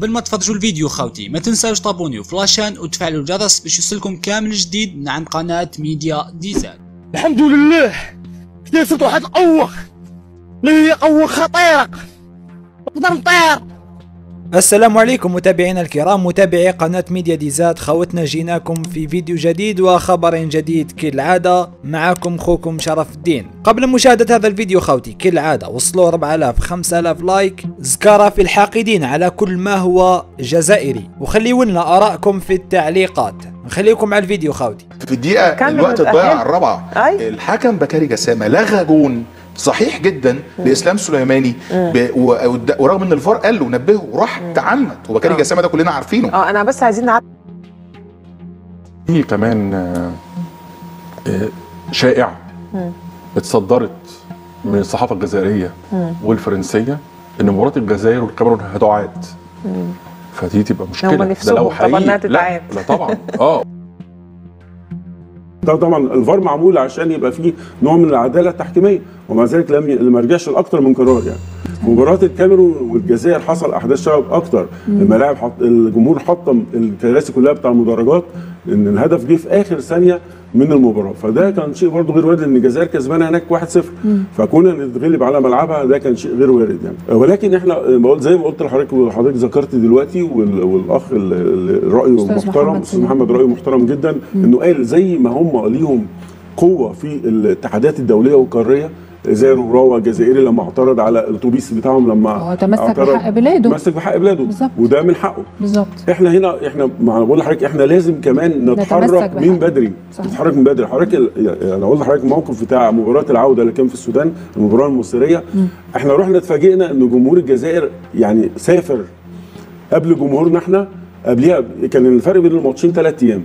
قبل ما تفرجوا الفيديو خوتي ما تنساوش تابونيو ف la chaîne وتفعلوا الجرس باش يوصلكم كامل جديد من عند قناة ميديا ديزاين الحمد لله! اكتسبت واحد القوة اللي هي قوة خطيرة نقدر نطير! السلام عليكم متابعينا الكرام متابعي قناة ميديا ديزاين خوتنا جيناكم في فيديو جديد وخبر جديد كالعادة. معكم خوكم شرف الدين. قبل مشاهدة هذا الفيديو خوتي كالعادة وصلوا 4000 5000 like. زكارة في الحاقدين على كل ما هو جزائري. وخليوا لنا آراءكم في التعليقات. نخليكم على الفيديو خوتي. في الدقيقة الوقت. الضايع الرابعة. الحكم بكاري جسامة لغى جون صحيح جدا لإسلام سليماني. ب... و... ود- ورغم إن الفار قال له نبهه وراح تعمد. وبكاري آه. جسامة ده كلنا عارفينه. آه أنا بس عايزين نعرف في كمان آه، آه، شائعة اتصدرت من الصحافة الجزائرية والفرنسية إن مباراة الجزائر والكاميرون هتعاد. فدي تبقى مشكلة. ده لو حقيقي. لا. لا طبعا. آه. ده طبعا الفار معمول عشان يبقى فيه نوع من العدالة التحكيمية ومع ذلك لم ي... ما رجعش لاكثر من قرار يعني. مباراة الكاميرون والجزائر حصل أحداث شغب أكتر. الملاعب حط... الجمهور حطم الكراسي كلها بتاع المدرجات إن الهدف جه في آخر ثانية من المباراة. فده كان شيء برضه غير وارد إن الجزائر كسبانة هناك 1-0 فكنا نتغلب على ملعبها ده كان شيء غير وارد يعني. ولكن إحنا بقول زي ما قلت لحضرتك وحضرتك ذكرت دلوقتي وال... والأخ اللي رايه محترم أستاذ. محمد رايه محترم جدا إنه قال زي ما هم ليهم قوة في الاتحادات الدولية والقارية زي الروراوا الجزائري لما اعترض على الأتوبيس بتاعهم لما هو تمسك بحق بلاده. تمسك بحق بلاده بالظبط. وده من حقه بالظبط إحنا هنا إحنا مع بقول لحضرتك إحنا لازم كمان نتحرك من. بدري صح. نتحرك من بدري حضرتك يعني أنا أقول لحضرتك الموقف بتاع مباراة العودة اللي كان في السودان المباراة المصريه إحنا رحنا اتفاجئنا إن جمهور الجزائر يعني سافر قبل جمهورنا إحنا قبلها كان الفرق بين الماتشين ثلاث أيام.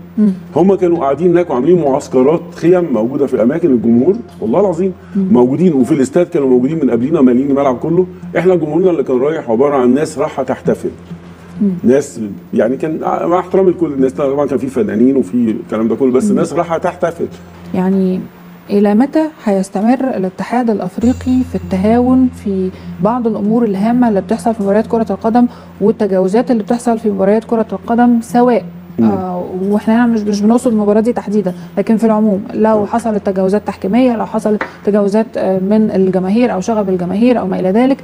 هم كانوا قاعدين هناك وعاملين معسكرات خيم موجودة في أماكن الجمهور والله العظيم موجودين وفي الاستاد كانوا موجودين من قبلينا مالين الملعب كله. إحنا جمهورنا اللي كان رايح عبارة عن ناس رايحه تحتفل. ناس يعني كان مع احترامي لكل الناس. طبعا كان في فنانين وفي الكلام ده كله بس ناس رايحه تحتفل. يعني إلى متى هيستمر الاتحاد الأفريقي في التهاون في بعض الأمور الهامة اللي بتحصل في مباريات كرة القدم والتجاوزات اللي بتحصل في مباريات كرة القدم سواء؟ آه وإحنا هنا مش مش بنقصد المباراة دي تحديدا لكن في العموم لو حصلت تجاوزات تحكيمية لو حصلت تجاوزات آه، من الجماهير أو شغب الجماهير أو ما إلى ذلك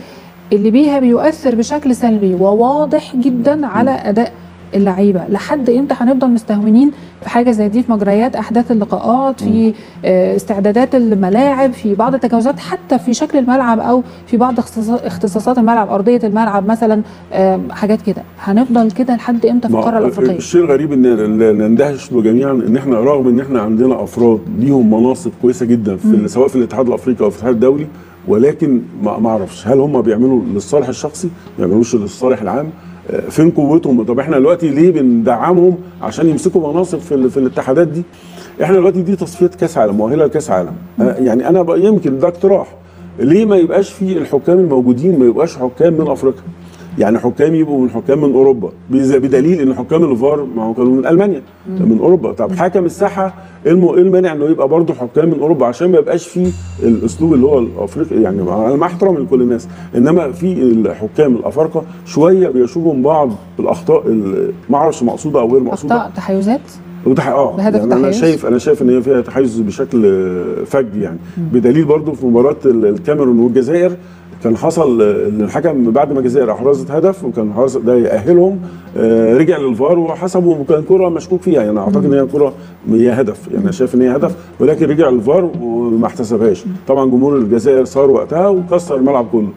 اللي بيها بيؤثر بشكل سلبي وواضح جدا على أداء اللعيبة. لحد إمتى هنفضل مستهونين في حاجة زي دي في مجريات أحداث اللقاءات في آه، استعدادات الملاعب في بعض التجاوزات حتى في شكل الملعب أو في بعض اختصاص- اختصاصات الملعب أرضية الملعب مثلا حاجات كده. هنفضل كده لحد إمتى في القارة الأفريقية؟ الشيء الغريب إن نندهش له جميعا إن إحنا رغم إن إحنا عندنا أفراد ليهم مناصب كويسة جدا في سواء في الاتحاد الأفريقي أو في الاتحاد الدولي ولكن ما أعرفش. هل هم بيعملوا للصالح الشخصي؟ ما بيعملوش للصالح العام؟ فين قوتهم؟ طب إحنا دلوقتي ليه بندعمهم عشان يمسكوا مناصب في, ال- في الاتحادات دي؟ إحنا دلوقتي دي تصفية كأس عالم مؤهلة لكأس عالم. يعني أنا يمكن ده اقتراح. ليه ما يبقاش في الحكام الموجودين ما يبقاش حكام من أفريقيا؟ يعني حكام يبقوا من حكام من أوروبا. بدليل إن حكام الفار ما هو كانوا من ألمانيا من أوروبا. طب حكم الساحة إيه إيه المانع إنه يبقى برضه حكام من أوروبا؟ عشان ما يبقاش فيه الأسلوب اللي هو الأفريقي يعني أنا مع احترامي لكل الناس. إنما في الحكام الأفارقة شوية بيشوبوا من بعض الأخطاء ال- ما أعرفش مقصودة أو غير مقصودة. أخطاء تحيزات؟ وده آه بهدف يعني أنا؟ شايف أنا شايف إن هي فيها تحيز بشكل فج يعني. بدليل برضو في مباراة ال- الكاميرون والجزائر كان حصل آه، إن الحكم بعد ما الجزائر احرزت هدف وكان ده يأهلهم آه، رجع للفار وحسبوا وكان كرة مشكوك فيها. يعني أعتقد إن هي كره هي هدف. يعني أنا شايف إن هي هدف ولكن رجع للفار وما احتسبهاش. طبعا جمهور الجزائر صار وقتها وكسر الملعب كله.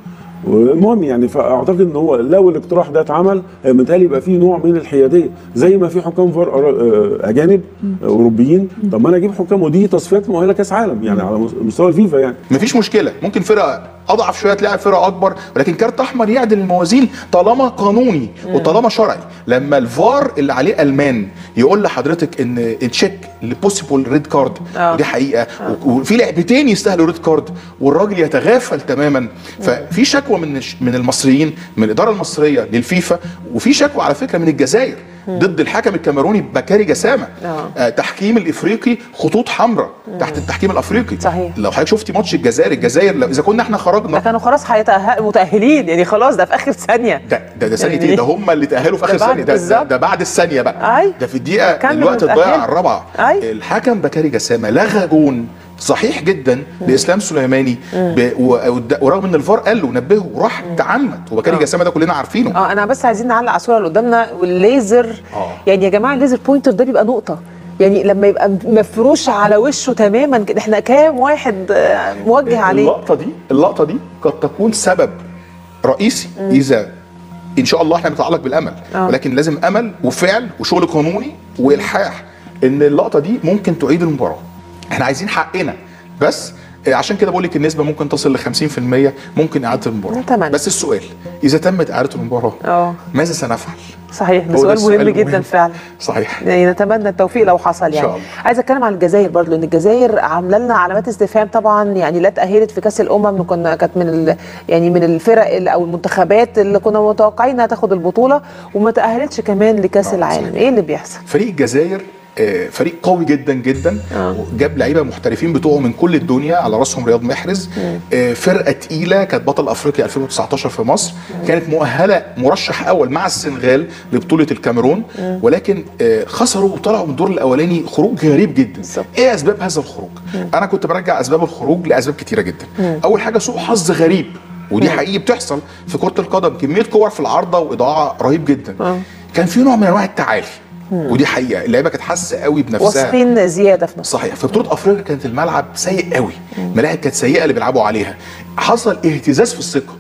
والمهم يعني فأعتقد إن هو لو الاقتراح ده اتعمل آه، متهيألي يبقى فيه نوع من الحيادية. زي ما في حكام فار آه، أجانب آه، أوروبيين. طب ما أنا أجيب حكام ودي تصفيات مؤهلة كأس عالم يعني على مس- مستوى الفيفا يعني. مفيش مشكلة. ممكن فرقة أضعف شوية تلاعب فرقة أكبر ولكن كارت أحمر يعدل الموازين طالما قانوني وطالما شرعي. لما الفار اللي عليه ألمان يقول لحضرتك إن check ل possible red card آه. ودي حقيقة. و- وفي لعبتين يستاهلوا red card والراجل يتغافل تماما. ففي شكوى من من المصريين من الإدارة المصرية للفيفا وفي شكوى على فكرة من الجزائر. ضد الحكم الكاميروني بكاري جسامة آه. آه تحكيم الإفريقي خطوط حمراء تحت التحكيم الأفريقي صحيح. لو حضرتك شفتي ماتش الجزائر الجزائر إذا كنا إحنا ده خرجنا كانوا خلاص متأهلين يعني خلاص ده في آخر ثانية ده ده, ده ثانية يعني إيه ده هم اللي تأهلوا في ده اخر ثانية ده, ده. ده بعد الثانية بقى. ده في الدقيقة الوقت. الضايع الرابعة. الحكم بكاري جسامة لغى جون صحيح جدا لإسلام سليماني. ب... و... ورغم إن الفار قال له نبهه وراح تعمد. وبكاري جسامه ده كلنا عارفينه. آه أنا بس عايزين نعلق على الصورة اللي قدامنا. والليزر آه. يعني يا جماعة ال laser pointer ده بيبقى نقطة. يعني لما يبقى مفروش على وشه تماما كده. إحنا كام واحد آه، موجه عليه؟ اللقطة دي اللقطة دي قد تكون سبب رئيسي إذا إن شاء الله إحنا بنتعلق بالأمل. آه. ولكن لازم أمل وفعل وشغل قانوني وإلحاح إن اللقطة دي ممكن تعيد المباراة. إحنا عايزين حقنا. بس عشان كده بقول لك النسبة ممكن تصل ل 50% ممكن إعادة المباراة. نتمنى. بس السؤال إذا تمت إعادة المباراة آه. ماذا سنفعل؟ صحيح ده سؤال مهم جدا المهم. فعلا. صحيح. يعني نتمنى التوفيق لو حصل يعني. شاء الله. عايزه أتكلم عن الجزائر برضه لأن الجزائر عاملة لنا علامات استفهام طبعا يعني لا تأهلت في كأس الأمم كنا كانت من ال يعني من الفرق ال- أو المنتخبات اللي كنا متوقعين إنها تاخد البطولة وما تأهلتش كمان لكأس آه، العالم. صحيح. إيه اللي بيحصل؟ فريق الجزائر فريق قوي جدا جدا. آه. جاب لعيبة محترفين بتوعه من كل الدنيا على رأسهم رياض محرز. آه، فرقة تقيلة كانت بطل أفريقيا 2019 في مصر. كانت مؤهلة مرشح أول مع السنغال لبطولة الكاميرون. ولكن آه، خسروا وطلعوا من الدور الأولاني خروج غريب جدا. إيه أسباب هذا الخروج؟ أنا كنت برجع أسباب الخروج لأسباب كتيرة جدا. أول حاجة سوء حظ غريب ودي حقيقي بتحصل في كرة القدم. كمية كور في العارضة وإضاعة رهيب جدا. آه. كان في نوع من أنواع التعالي ودي حقيقة اللعيبة كانت حاسة قوي بنفسها. واثقين زيادة في نفسهم صحيح في بطولة أفريقيا كانت الملعب سيء قوي. الملاعب كانت سيئة اللي بيلعبوا عليها. حصل اهتزاز في الثقة.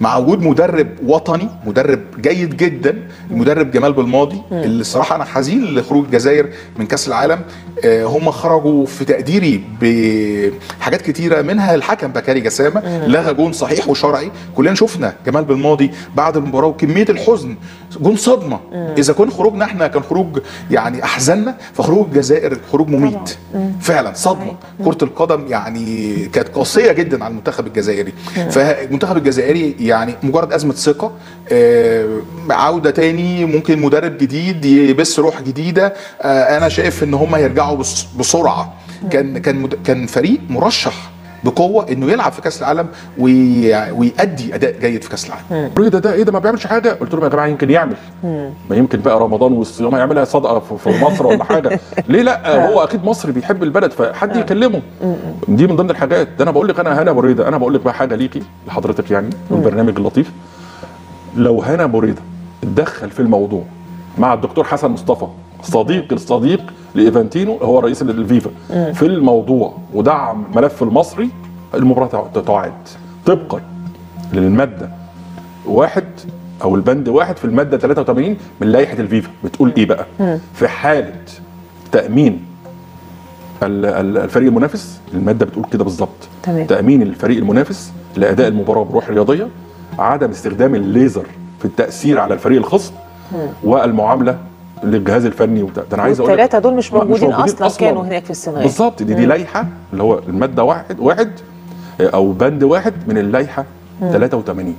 مع وجود مدرب وطني مدرب جيد جدا المدرب جمال بالماضي اللي الصراحه أنا حزين لخروج الجزائر من كأس العالم. آه، هم خرجوا في تقديري بحاجات كتيرة منها الحكم بكاري جسامة لغى جون صحيح وشرعي. كلنا شفنا جمال بالماضي بعد المباراة وكمية الحزن جون صدمة. إذا كان خروجنا إحنا كان خروج يعني أحزننا فخروج الجزائر خروج مميت. فعلا صدمة. كرة القدم يعني كانت قاسية جدا على المنتخب الجزائري. فالمنتخب الجزائري يعني مجرد أزمة ثقة آه، عودة تاني ممكن مدرب جديد يبث روح جديدة آه، أنا شايف إن هم يرجعوا بس- بسرعة. كان كان كان فريق مرشح. بقوة إنه يلعب في كأس العالم وي- ويأدي أداء جيد في كأس العالم. رضا ده إيه ده ما بيعملش حاجة؟ قلت لهم يا جماعة يمكن يعمل. ما يمكن بقى رمضان والصيام هيعملها صدقة في في مصر ولا حاجة. ليه لأ؟ هو أكيد مصري بيحب البلد فحد يكلمه. دي من ضمن الحاجات. ده أنا بقول لك أنا هنا ابو ريده أنا بقول لك بقى حاجة ليكي لحضرتك يعني والبرنامج اللطيف لو هنا ابو ريده اتدخل في الموضوع مع الدكتور حسن مصطفى. صديق الصديق لإيفانتينو هو رئيس الفيفا. في الموضوع ودعم ملف المصري المباراة تعاد طبقا للمادة واحد أو البند واحد في المادة 83 من لائحة الفيفا. بتقول إيه بقى؟ في حالة تأمين ال- ال- الفريق المنافس المادة بتقول كده بالظبط. تأمين الفريق المنافس لأداء المباراة بروح رياضية عدم استخدام الليزر في التأثير على الفريق الخصم والمعاملة للجهاز الفني وبتاع. ده أنا عايز أقول والثلاثه دول مش ما- موجودين, أصلا, كانوا هناك في السنغال بالظبط دي دي لائحة اللي هو المادة واحد واحد أو بند واحد من اللائحة 83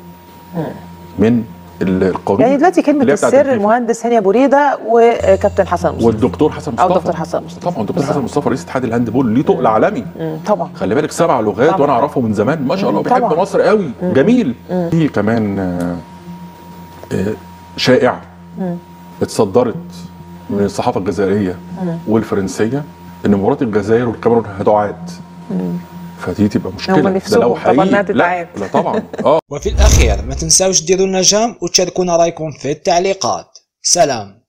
من ال- القانون يعني دلوقتي كلمة السر. المهندس هاني أبو ريدة وكابتن حسن مصطفى. والدكتور حسن مصطفى أو دكتور حسن مصطفى. طبعا دكتور حسن مصطفى رئيس اتحاد الهاندبول ليه تقل عالمي. طبعا. خلي بالك سبع لغات طبعا. وأنا اعرفه من زمان. ما شاء الله بيحب طبعا. مصر قوي. جميل. في كمان آه، آه، شائعه اتصدرت من الصحافة الجزائرية والفرنسية إن مباراة الجزائر والكاميرون هتعاد. فدي تبقى مشكلة. ده لو طبعاً حقيقي لا تتعاد. لا طبعا. آه وفي الأخير ما تنساوش ديروا لنا جام وتشاركونا رأيكم في التعليقات. سلام.